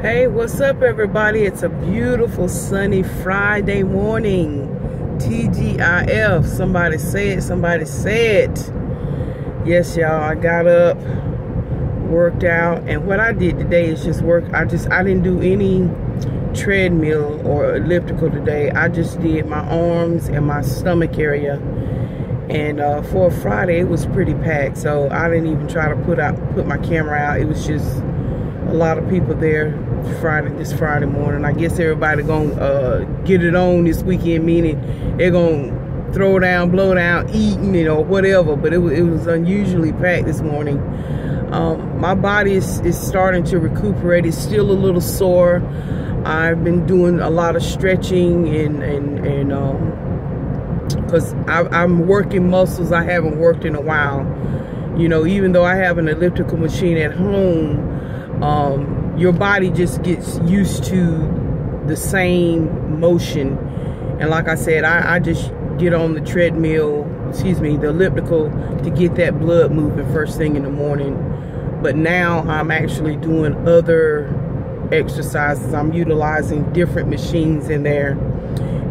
Hey, what's up, everybody? It's a beautiful sunny Friday morning. TGIF. Somebody said, somebody said. Yes, y'all, I got up, worked out, and what I did today is just work. I just, I didn't do any treadmill or elliptical today. I just did my arms and my stomach area. And uh, for Friday, it was pretty packed, so I didn't even try to put out put my camera out. It was just a lot of people there Friday this Friday morning. I guess everybody gonna uh, get it on this weekend, meaning they're gonna throw down, blow down, eating, you know, whatever. But it was, it was unusually packed this morning. Um, my body is, is starting to recuperate. It's still a little sore. I've been doing a lot of stretching and and and um, because I'm working muscles I haven't worked in a while. You know, even though I have an elliptical machine at home um, your body just gets used to the same motion. And like I said, I, I just get on the treadmill, excuse me, the elliptical to get that blood moving first thing in the morning. But now I'm actually doing other exercises. I'm utilizing different machines in there.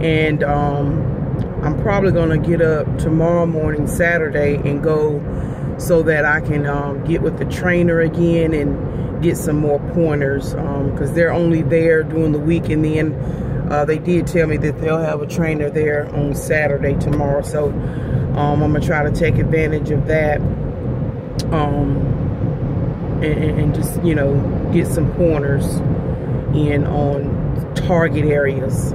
And um, I'm probably going to get up tomorrow morning, Saturday, and go so that I can um, get with the trainer again and get some more pointers because um, they're only there during the week. And then uh, they did tell me that they'll have a trainer there on Saturday tomorrow. So um, I'm gonna try to take advantage of that um, and, and, just you know get some pointers in on target areas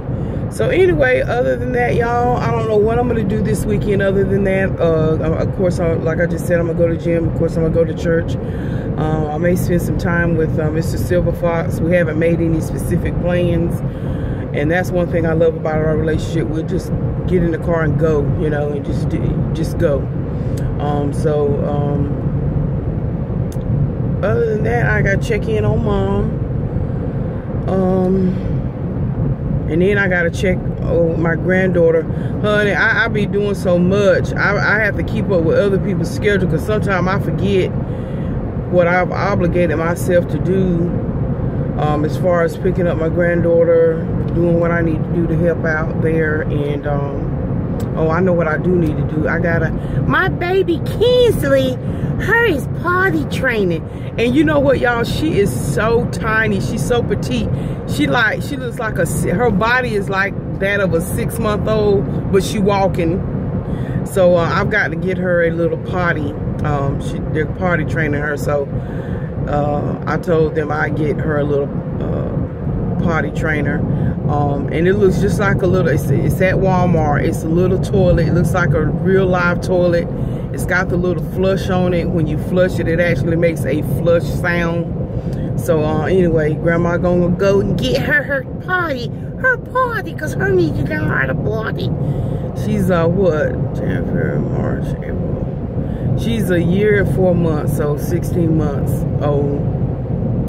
so anyway other than that y'all I don't know what I'm gonna do this weekend other than that uh, of course I, like I just said I'm gonna go to gym of course I'm gonna go to church uh, I may spend some time with uh, Mr. Silver Fox. We haven't made any specific plans. And that's one thing I love about our relationship. We'll just get in the car and go, you know, and just just go. Um, so, um, other than that, I got to check in on mom. Um, and then I got to check on my granddaughter. Honey, I, I be doing so much. I, I have to keep up with other people's schedule because sometimes I forget what I've obligated myself to do um, as far as picking up my granddaughter, doing what I need to do to help out there, and um, oh, I know what I do need to do. I gotta, my baby Kinsley, her is potty training, and you know what, y'all? She is so tiny. She's so petite. She like, she looks like a, her body is like that of a six month old, but she walking. So uh, I've got to get her a little potty um, she, they're potty training her, so uh, I told them I'd get her a little uh, potty trainer. Um, and it looks just like a little, it's, it's, at Walmart. It's a little toilet. It looks like a real live toilet. It's got the little flush on it. When you flush it, it actually makes a flush sound. So uh, anyway, grandma gonna go and get her her potty, her potty, cause her needs to learn how to potty. She's uh what? January, March, April, she's a year and four months, so 16 months old.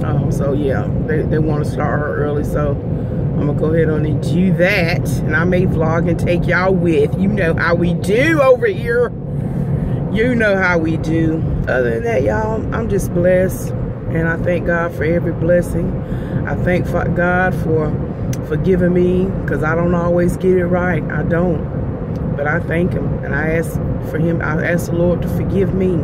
Um, so yeah, they, they want to start her early, so I'm gonna go ahead and do that. And I may vlog and take y'all with. You know how we do over here. You know how we do. Other than that, y'all, I'm just blessed. And I thank God for every blessing. I thank God for forgiving me because I don't always get it right. I don't. But I thank him and I ask for him, I ask the Lord to forgive me.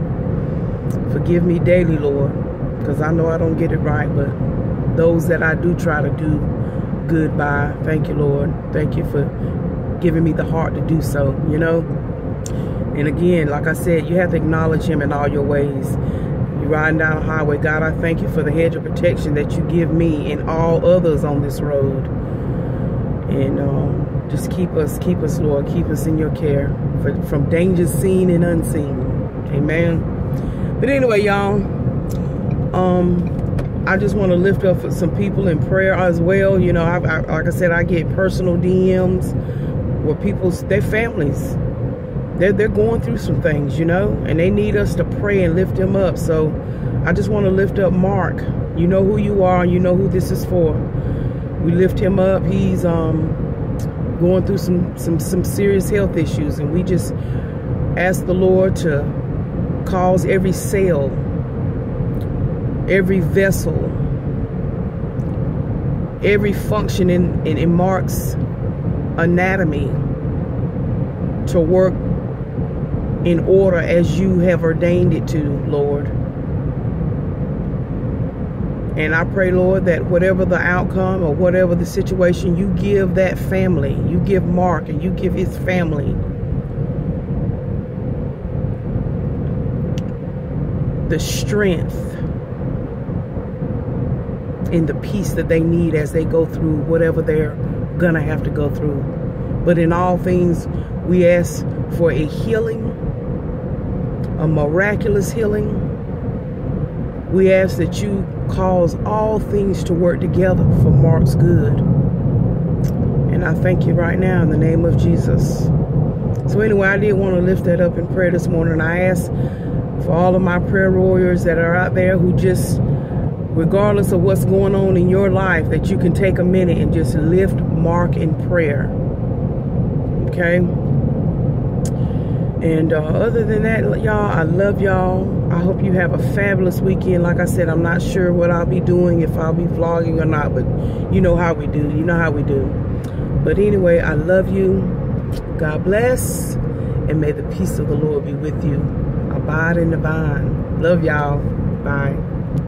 Forgive me daily, Lord, because I know I don't get it right, but those that I do try to do good by, thank you, Lord. Thank you for giving me the heart to do so, you know? And again, like I said, you have to acknowledge him in all your ways. You're riding down the highway. God, I thank you for the hedge of protection that you give me and all others on this road. And um, just keep us, keep us, Lord. Keep us in your care for, from dangers seen and unseen. Amen. But anyway, y'all, um, I just want to lift up some people in prayer as well. You know, I, I, like I said, I get personal DMs where people's, their families, they're, they're going through some things, you know, and they need us to pray and lift them up. So I just want to lift up Mark. You know who you are and you know who this is for. We lift him up. He's, um, going through some, some, some serious health issues. And we just ask the Lord to cause every cell, every vessel, every function in, in, in Mark's anatomy to work in order as you have ordained it to, Lord. And I pray, Lord, that whatever the outcome or whatever the situation, you give that family, you give Mark and you give his family the strength and the peace that they need as they go through whatever they're gonna have to go through. But in all things, we ask for a healing, a miraculous healing. We ask that you cause all things to work together for Mark's good. And I thank you right now in the name of Jesus. So anyway, I did want to lift that up in prayer this morning. I ask for all of my prayer warriors that are out there who just, regardless of what's going on in your life, that you can take a minute and just lift Mark in prayer. Okay? And uh, other than that, y'all, I love y'all. I hope you have a fabulous weekend. Like I said, I'm not sure what I'll be doing, if I'll be vlogging or not, but you know how we do. You know how we do. But anyway, I love you. God bless. And may the peace of the Lord be with you abide in the vine. Love y'all. Bye.